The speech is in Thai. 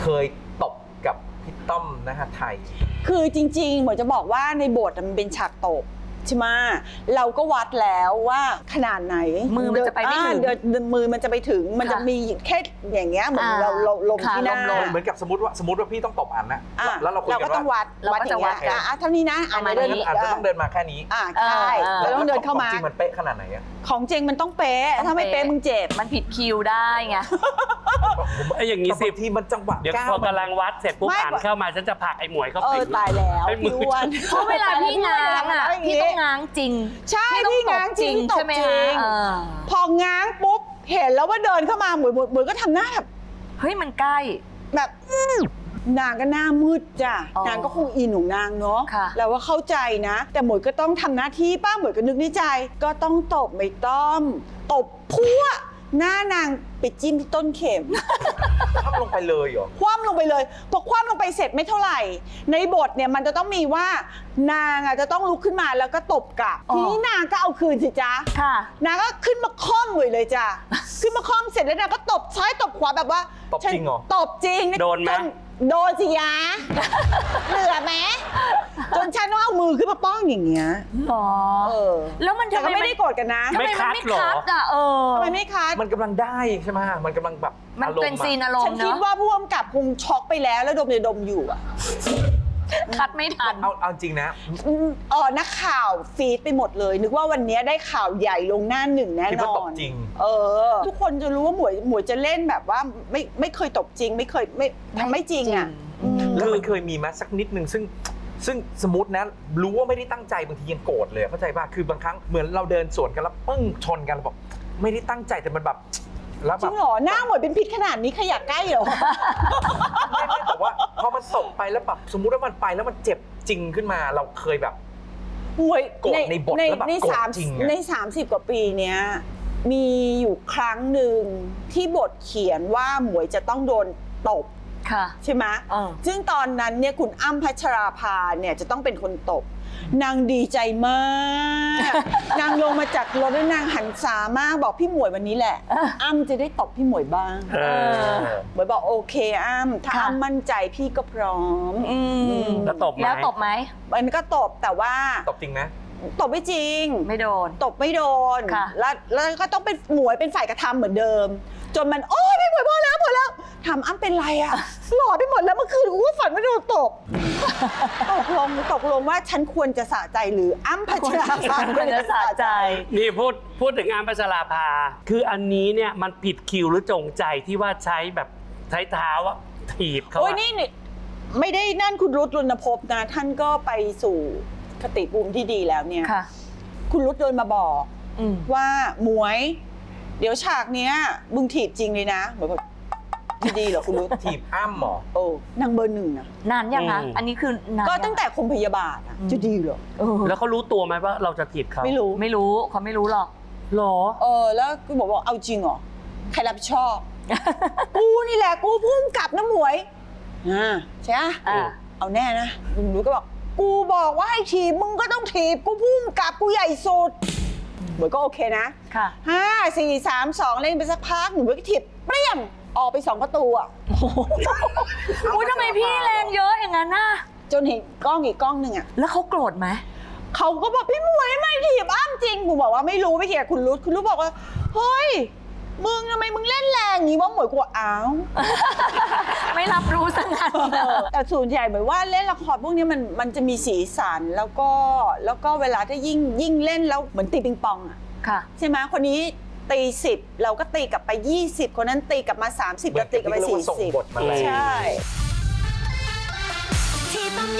เคยตบกับพี่ต้อมนะฮะไทย คือจริงๆเหมือนจะบอกว่าในบทมันเป็นฉากตบ ใช่ไหมเราก็วัดแล้วว่าขนาดไหนมือมันจะไปไม่ถึงอ่าเดินเดินมือมันจะไปถึงมันจะค่ะมีแค่อย่างเงี้ยเหมือนอ่าเราเราลงค่ะ ที่หน้า ลง เหมือนกับสมมติว่าสมมติว่าพี่ต้องตบอันนะอะแล้วเราคุยเรากันก็ต้องว่า วัดเราก็จะวัดอย่างเงี้ยอะอะเท่านี้นะอะประมาณ เดินนี้อันจะต้องเดินมาแค่นี้อะใช่เออ เราต้องเดินเข้ามา จริงมันเป๊ะขนาดไหนอะของจริงมันต้องเป๊ะต้องถ้าไม่เป๊ะเป๊ะมึงเจ็บ มันผิดคิวได้ไงผมไอ้อย่างนี้แต่สิบางทีมันจังหวะเดี๋ยวก้าวพอกำลังวัดเสร็จปุ๊บไม่ อ่านเข้ามาฉันจะผลักไอ้หมวยเข้าเอไป อตายแล้วให้มือ พี่อ้วนเพราะเวลาพี่ง้างอะอย่างงี้พี่ต้องง้างจริง ใช่พี่ง้างจริงตบใช่ไหมจคะริงเออพอง้างปุ๊บเห็นแล้วว่าเดินเข้ามาเหมือนเหมือนเหมือนก็ทำหน้าแบบเฮ้ยมันใกล้ แบบอื้อนางก็หน้ามืดจ้ะอ๋อนางก็คงอินของนางเนาะค่ะเราว่าเข้าใจนะ แต่หมวยก็ต้องทำหน้าที่ป้าหมวยก็นึกในใจ ก็ต้องตบไม่ต้อม ตบพัวหน้านางไปจิ้มที่ต้นเข็ม ทับลงไปเลยเหรอ คว่ำลงไปเลยพอคว่ำลงไปเสร็จไม่เท่าไหร่ ในบทเนี่ยมันจะต้องมีว่านางอะจะต้องลุกขึ้นมาแล้วก็ตบกลับอ๋อ ทีนี้นางก็เอาคืนสิจ๊ะค่ะ นางก็ขึ้นมาค่อมเลยเลยจ้ะ ขึ้นมาค่อมเสร็จแล้วนางก็ตบซ้ายตบขวาแบบว่าตบจริงเหรอ ตบจริงโดนไหม จ โดนสิยะเหลือไหมจนฉันต้องเอามือขึ้นมาป้องอย่างเงี้ยหรอเออแล้วมันแต่ทำไมก็ไม่ได้โกรธกันนะทำไมมันไม่คัดอะเออ ทำไมไม่คัด มันกำลังได้ใช่ไหมมันกำลังแบบมันอารมณ์เป็นอะ ซีนอารมฉันณ์คิดเนาะว่าผู้กำกับคงช็อกไปแล้วแล้วดมยาดมอยู่อะ คัดไม่ทัน เอาเอาจริงนะอืมเออนักข่าวฟีดไปหมดเลย นึกว่าวันนี้ได้ข่าวใหญ่ลงหน้าหนึ่งแน่คิดนว่าอตบนจริง เออ ทุกคนจะรู้ว่าหมวยหมวยจะเล่นแบบว่าไม่ไม่เคยตบจริง ไม่เคยไม่ทำไม่จริงอะจริงอืมแล้วมันเคยมีไหมสักนิดนึงซึ่งซึ่งสมมตินะรู้ว่าไม่ได้ตั้งใจบางทียังโกรธเลยเข้าใจป่ะคือบางครั้งเหมือนเราเดินสวนกันแล้วปึ้งชนกันแล้วบอกไม่ได้ตั้งใจแต่มันแบบ แล้วจแบริบงเหรอหน้าหมวยเป็นพิษขนาดนี้ใครอยากใกล้เหรอ ไม่ไม่แต่ว่าพอมันตกไปแล้วแบบสมมุติว่ามันไปแล้วมันเจ็บจริงขึ้นมาเราเคยแบบหมวยโกรธในบทแล้วแบบในโกรธสามจริงอะ ในสามสิบกว่าปีเนี้ยมีอยู่ครั้งหนึ่งที่บทเขียนว่าหมวยจะต้องโดนตบค่ะ ใช่ไหมเออ ซึ่งตอนนั้นเนี่ยคุณอ้ำพัชราภาเนี่ยจะต้องเป็นคนตบ นางดีใจมาก นางลงมาจากรถแล้วนางหันสามากบอกพี่หมวยวันนี้แหละ เอออ้ำจะได้ตบพี่หมวยบ้างเออ หมวยบอกโอเคอ้ำถ้าค่ะ อ้ำมั่นใจพี่ก็พร้อมอืมแล้วตบไหมแล้วตบไหมมันก็ตบแต่ว่าตบจริงไหมตบไม่จริง ไม่โดน ตบไม่โดน ค่ะ แล้วแล้วก็ต้องเป็นหมวยเป็นฝ่ายกระทำเหมือนเดิม จนมันโอ้ยพี่หมวยพอแล้ว พอแล้วทำอ้ำเป็นไรอะหล่อไปหมดแล้วเมื่อคืนกูก็ฝันว่าโดนตบตกลงตกลงว่าฉันควรจะสะใจหรืออ้ำพัชราภาควรจะสะใจ นี่พูดพูดถึงอามพัชราภา คืออันนี้เนี่ยมันผิดคิวหรือจงใจที่ว่าใช้แบบใช้เท้าอะถีบเขาโอ้ยอะนี่นี่ไม่ได้นั่นคุณรุตรุณภพนะ ท่านก็ไปสู่คติภูมิที่ดีแล้วเนี่ยค่ะคุณรุตเดินมาบอกอืมว่าหมวย เดี๋ยวฉากเนี้ยมึงถีบจริงเลยนะเหมือนแบบที่ ดีเหรอคุณรุตถีบอ้ำเหรอโอ้นางเบอร์หนึ่งนะนานยังคะอันนี้คือนานก็ยังตั้งแต่คมพยาบาลอะจะดีเหรอเออแล้วเขารู้ตัวไหมว่าเราจะถีบเขาไม่รู้ไม่รู้เขาไม่รู้หรอกหรอเออแล้วกูบอกว่าเอาจริงเหรอใครรับผิดชอบ กูนี่แหละกูพุ่มกับน้ำหมวยอ่าใช่ไหมอ่าเอาแน่นะลุงรู้ก็บอก กูบอกว่าให้ถีบมึงก็ต้องถีบกูพุ่มกับกูใหญ่สุด หมวยก็โอเคนะค่ะห้าสี่สามสองเล่นไปสักพักหนูก็ถีบเปรี้ยงออกไปสองประตูอะอุ้ยทำไมพี่แรงเยอะอย่างนั้นน่ะจนเห็นกล้องอีกกล้องหนึ่งอะแล้วเขาโกรธไหมเขาก็บอกพี่หมวยไม่ถีบอ้ำจริงกูบอกว่าไม่รู้ไม่เกี่ยวกับคุณรุดคุณรุดบอกว่าเฮ้ยมึงทำไมมึงเล่นแรง อย่างนี้ว่าเหมวยกลัวอ้าวไม่รับรู้สักงั้นแต่ส่วนใหญ่เหมายว่าเล่นละครพวกนี้มันมันจะมีสีสันแล้วก็แล้วก็เวลาที่ยิ่งยิ่งเล่นแล้วเหมือนตีปิงปองอะใช่ไหมคนนี้ตีสิบเราก็ตีกลับไป 20 คนนั้นตีกลับมา 30ล้วตีกลับไป 40 ใช่ที่ต้ม